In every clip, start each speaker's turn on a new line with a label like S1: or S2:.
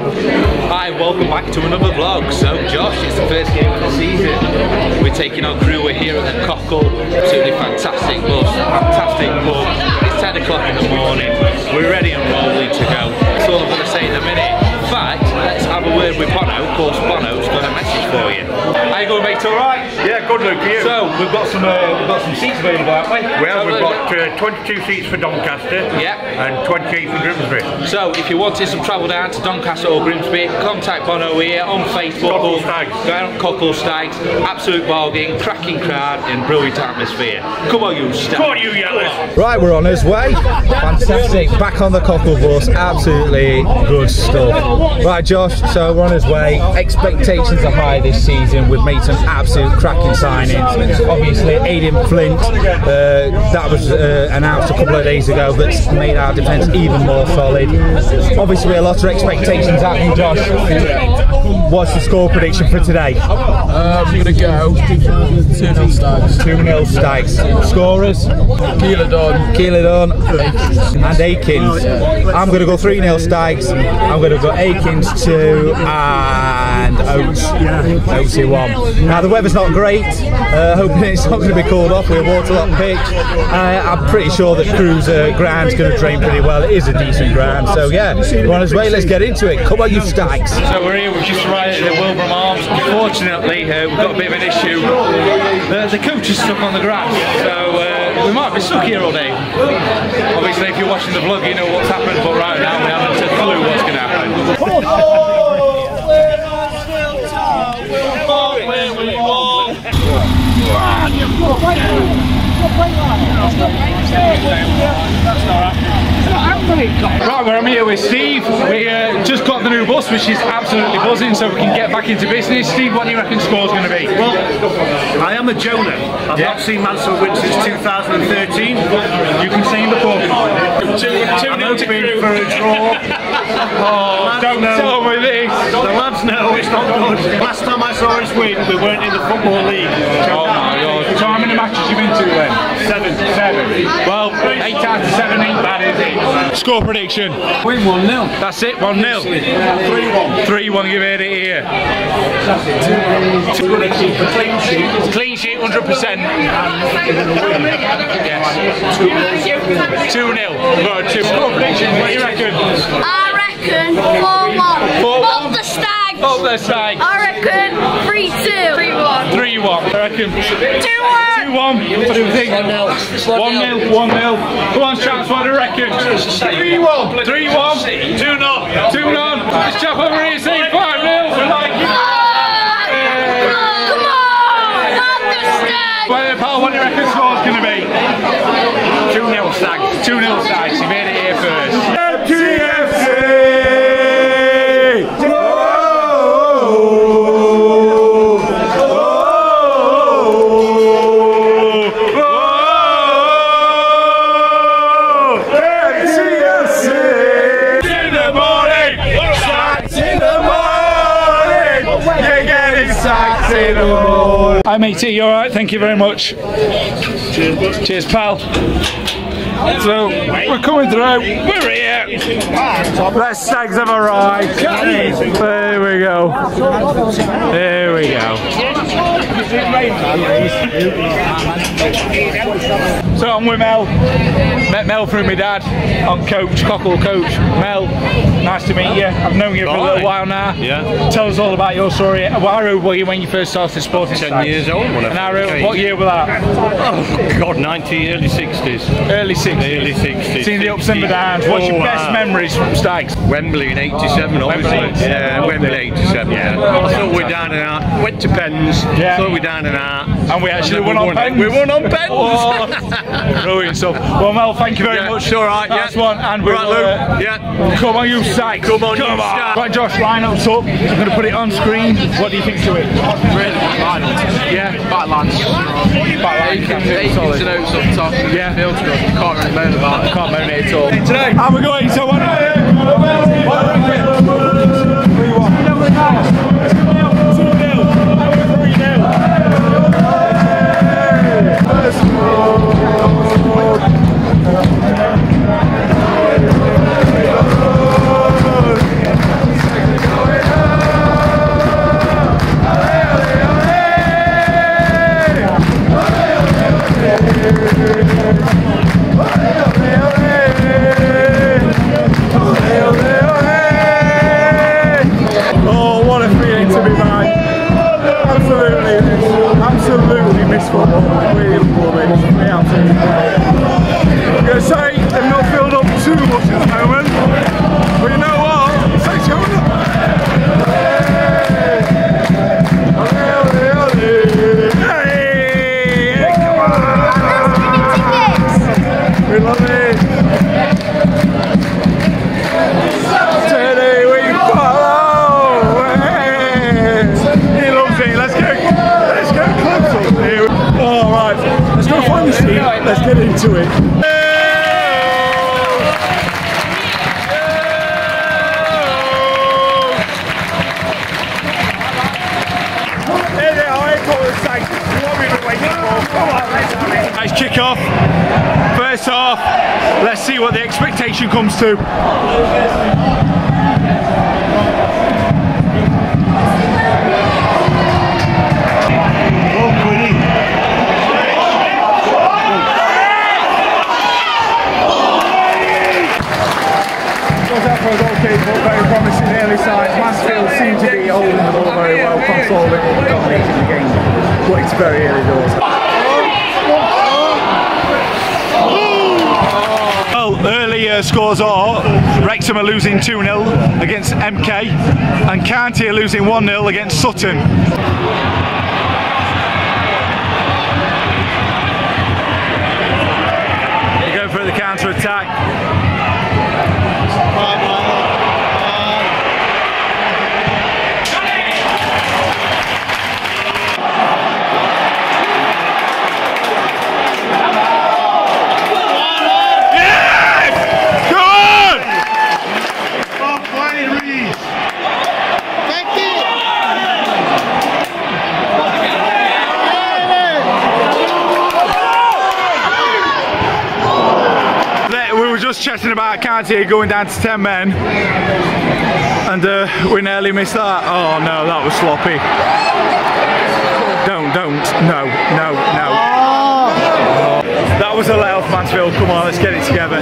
S1: Hi, welcome back to another vlog. So, Josh, it's the first game of the season. We're taking our crew. We're here at the Cockle. Absolutely fantastic bus, fantastic pub. It's 10 o'clock in the morning. We're ready and rolling to go. That's all I'm going to say in a minute. In fact, let's have a word with Bono. Of course, Bono's got a message for you. How you going, mate? All right?
S2: Yeah, good luck to you.
S1: So, we've got some uh, we've got some seats available, haven't we?
S2: well, we've got uh, 22 seats for Doncaster
S1: Yeah.
S2: and 28 for Grimsby.
S1: So, if you wanted some travel down to Doncaster or Grimsby, contact Bono here on Facebook.
S2: Cockle Stags.
S1: Down Cockle Stags. Absolute bargain, cracking crowd, and brilliant atmosphere. Come on, you stags.
S2: Come on, you yellows.
S3: Right, we're on his way. Fantastic. Back on the cockle bus. Absolutely good stuff. Right, Josh, so we're on his way. Expectations are high this season. We've made some absolute cracking signings. Obviously, Aiden Flint, uh, that was uh, announced a couple of days ago, that's made our defence even more solid. Obviously, a lot of expectations out you, Josh. What's the score prediction for today?
S4: Uh, I'm gonna go 2 0 Stags.
S3: 2 0 Stags. Scorers?
S4: Keeler
S3: Keillor-Dunn and Akins. I'm going to go 3 0 Stags. I'm going to go Akins 2 and Oates. Oates 1. Now, the weather's not great. Uh, hoping it's not going to be called off. We're waterlogged pitch. Uh, I'm pretty sure that Crewe's uh, ground's going to drain pretty well. It is a decent ground. So, yeah, we're on his way. Let's get into it. Come on, you Stags.
S1: So we're here, we've just arrived at the Wilbraham Arms. Unfortunately, uh, we've got a bit of an issue. Uh, the coach is stuck on the grass, so uh, we might be stuck here all day. Obviously, if you're watching the vlog, you know what's happened, but right now we haven't a clue what's going to happen. Right, we're here with Steve. We uh, just got the new bus, which is absolutely buzzing, so we can get back into business. Steve, what do you reckon score's going to be?
S5: Well, I am a Jonah. I've
S1: Yeah.
S5: not seen Mansell win since 2013.
S1: You can see in the pub.
S5: I'm hoping for a draw.
S1: Oh, don't
S5: know.
S1: tell me this.
S5: The lads know it's not good. Last time I saw us win, we weren't in the Football League.
S1: Oh my god. So how many matches you been to then?
S5: Seven.
S1: Seven. Well, eight times to seven ain't bad, is it? Score prediction.
S4: Win 1 0.
S1: That's it, 1 0. 3 1. 3 1, you've heard it here.
S5: We're going to keep a clean sheet.
S1: Clean sheet, 100%. Yes. 2 0. Got a 2 Score prediction, what do you reckon?
S6: I reckon 4 1.
S1: Four
S6: Up
S1: one.
S6: the stags.
S1: Up the side.
S6: I reckon 3 2. 3 1.
S1: 3 1. I reckon. 2
S6: 2 1.
S1: 1. What do you think? 1 0. 1 0. 1 0. Come on, chaps, what do you reckon? 3 1. 3 1. 2 0. 2 0. This chap over here saying 5 0. We like it.
S6: Come on. Up the stags.
S1: Well, pal, what do you reckon the score's going to be? 2 0 Stags. 2 0 Stags. You made it here first. In matey, you alright? Thank you very much. Cheers, Cheers pal. So, we're coming through, we're here. The Stags have arrived. There we go. There we go. So I'm with Mel. Met Mel through my dad on coach, Cockle coach. Mel, nice to meet you. I've known you for a little while now.
S2: Yeah.
S1: Tell us all about your story. How old were you when you first started sporting?
S2: 10 years old when I
S1: And how, what year was that?
S2: Oh, God, 90, early 60s.
S1: Early 60s.
S2: Early 60s.
S1: Seen the ups and the downs. What's your
S2: Oh,
S1: best
S2: wow.
S1: memories from Stags?
S2: Wembley in 87, obviously.
S1: Wembley.
S2: Yeah, Wembley 87. Yeah. I thought we're down and out. Went to Pens.
S1: Yeah.
S2: Thought we're down and out.
S1: And we actually
S2: And
S1: won
S2: then
S1: on
S2: it.
S1: pens.
S2: We won on pens.
S1: Oh. Oh, brilliant stuff. Well, Mel, thank you very
S2: Yeah,
S1: much.
S2: it's all right,
S1: That's
S2: yeah.
S1: one. And we're
S2: Right, Luke. Yeah.
S1: Come on, you Stags.
S2: Come on,
S1: Come on.
S2: Stags.
S1: Right, Josh, line up. I'm going to put it on screen. What do you think to it?
S4: Really bad.
S1: Yeah.
S4: Bad lads. Akins and Oates up top.
S1: Yeah.
S4: Field's good. Can't really moan about it.
S1: Can't moan it at all. Today, how we going? So what? into Let's see what the expectation comes to. A very promising early signs. Mansfield seem to be holding the ball very well, controlling the game, but it's very early doors. Well, early uh, scores are Wrexham are losing 2 0 against MK, and County are losing 1 0 against Sutton. Go for the counter County going down to 10 men and uh, we nearly missed that. Oh no, that was sloppy. Don't, don't, no, no, no. That was a let off Mansfield. Come on, let's get it together.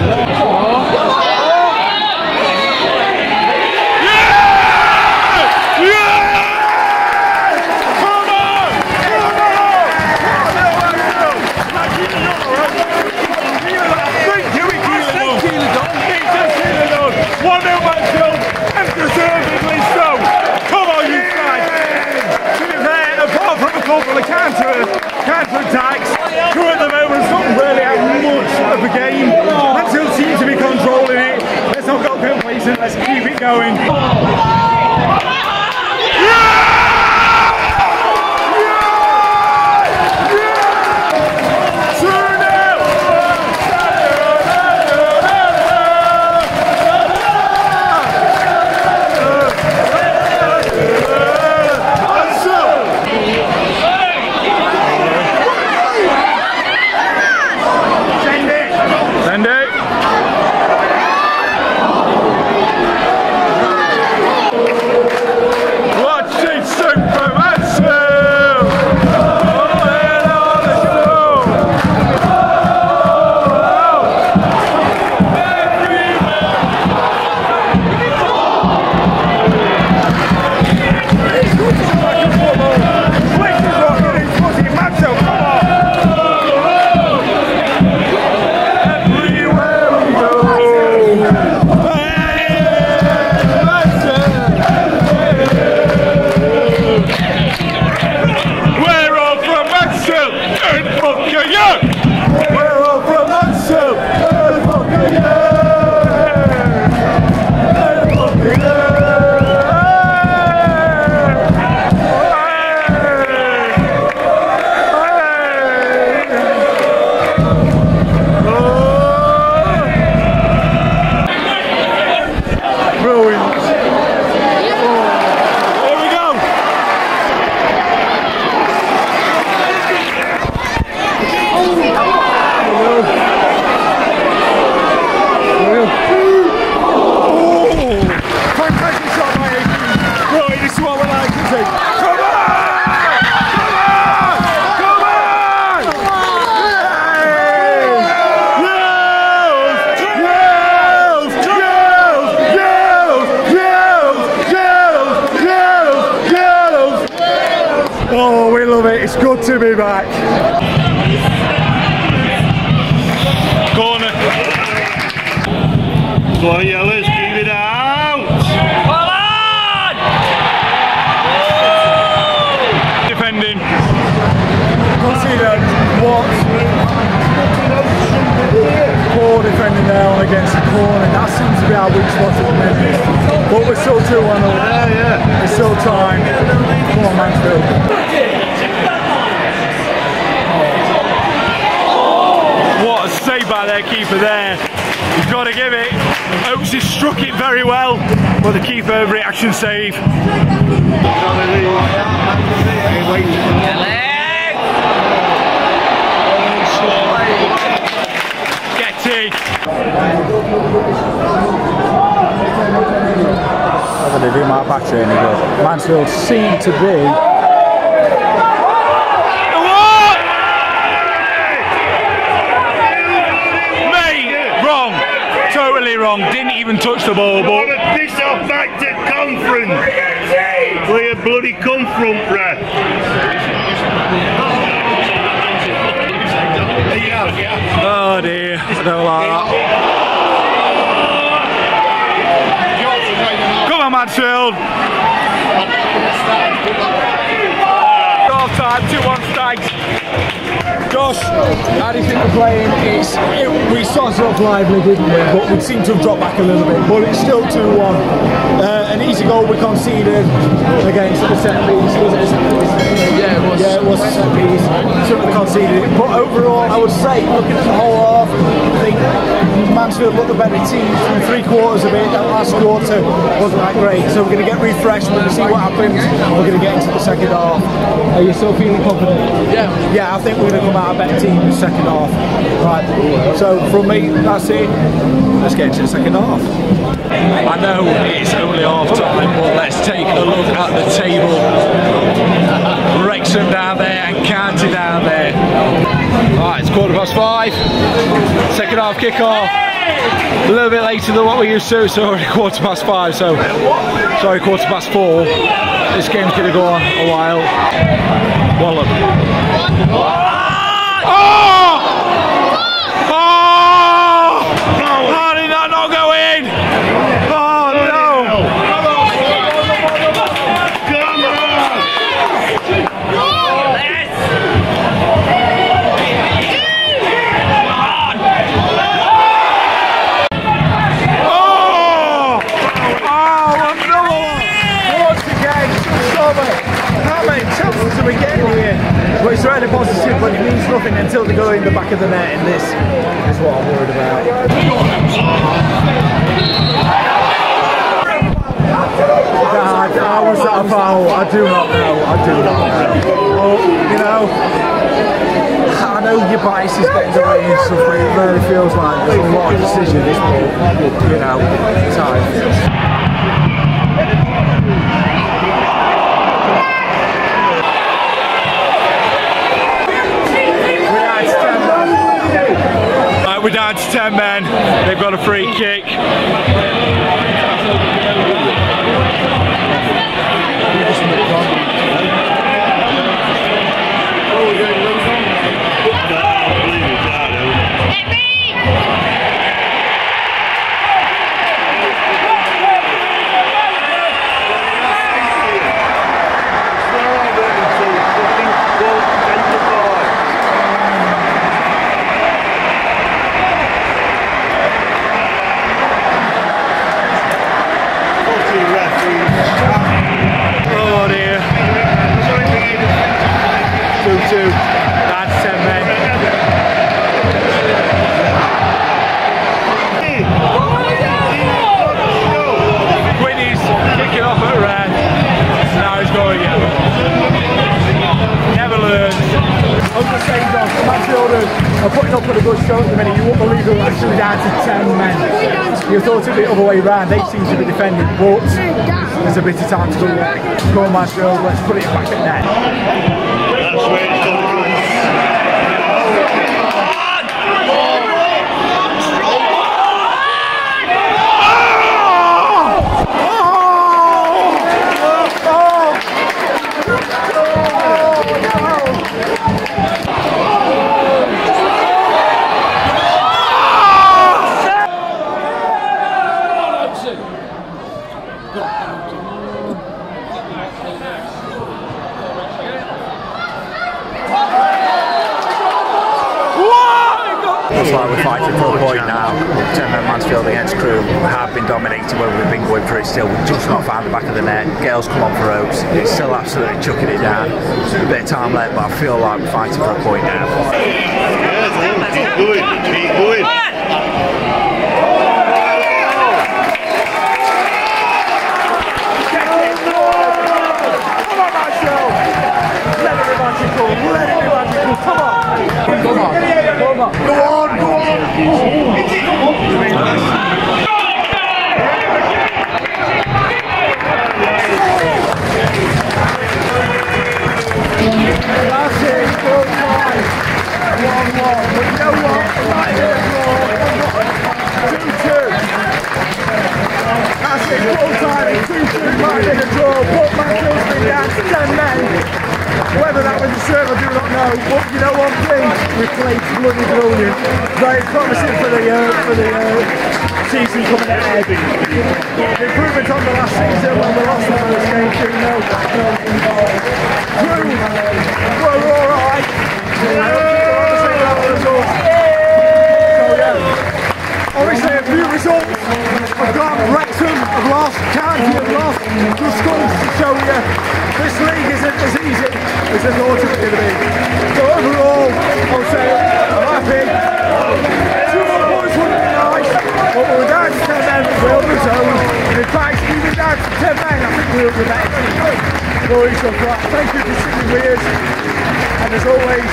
S3: Okay, yeah!
S1: Defending there on against the corner. That seems to be our weak spot at the minute. But we're still 2 1 Yeah, yeah. There's still time. Come on, Mansfield. What a save save by their keeper there. He's got to give it. Oates has struck it very well, but the keeper reaction save. Getty.
S3: How did they do my battery any good? Mansfield seem to be
S1: Mate, wrong. Totally wrong. Didn't even touch the ball, but
S5: Want to piss off back to conference? Where you bloody come from, bruh?
S1: Come on, Mansfield. Half time, 2 1 Stags.
S3: Josh, how do you think we're playing? It's, it, we started off lively, didn't we? But we seem to have dropped back a little bit. But it's still 2 1. Uh, an easy goal we conceded against the set piece. Was it a set piece?
S4: Yeah, it was.
S3: Yeah, it was a set piece. Shouldn't have conceded it. But overall, I would say, looking at the whole half, I think Mansfield looked the better team through three quarters of it. That last quarter wasn't that great. So we're going to get refreshed. We're going to see what happens. We're going to get into the second half. Are you still feeling confident?
S4: Yeah.
S3: Yeah, I think we're going to come out a better team in the second half. Right. So from me, that's it. Let's get into the second half.
S1: I know it's only half time, but let's take a look at the table. Wrexham down there and County down there. Alright, it's quarter past five. Second half kick-off. A little bit later than what we used to, so already quarter past five, so sorry, quarter past four. This game's gonna go on a while. Wallop. Oh!
S3: Really positive, but it means nothing until they go in the back of the net, and this is what I'm worried about. God, how was that a foul? I do not know. I do not know. But, you know, I know your bias is getting to way and stuff, but it really feels like there's a lot of decisions, but, you know, time.
S1: To 10 men. They've got a free kick.
S3: Are putting up with a good show at the minute. You won't believe they're actually down to 10 men. You thought it'd be the other way round. They seem to be defending, but there's a bit of time to go. Go on, Mansfield, let's put it back at net.
S2: Time but I feel like
S3: Whether that was a serve, I do not know. But you know one thing, we played bloody brilliant. Very promising for the uh, for the uh, season coming ahead. The improvement on the last season when we lost the first game, you know. Crewe were all right. Obviously, that. So yeah, obviously a few results. I've got Wrexham, I've lost, Cardiff, I've lost. Good scores to show you. This league isn't as easy as I thought it was going to be. So overall, I'll say I'm happy. Two more points would have been nice, but we were down to 10 men, we held our own. And in fact, even down to 10 men, I think we were the better. Glory to God. Thank you for sitting with us. And as always,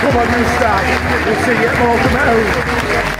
S3: come on, you start. We'll see you at Morecambe at home.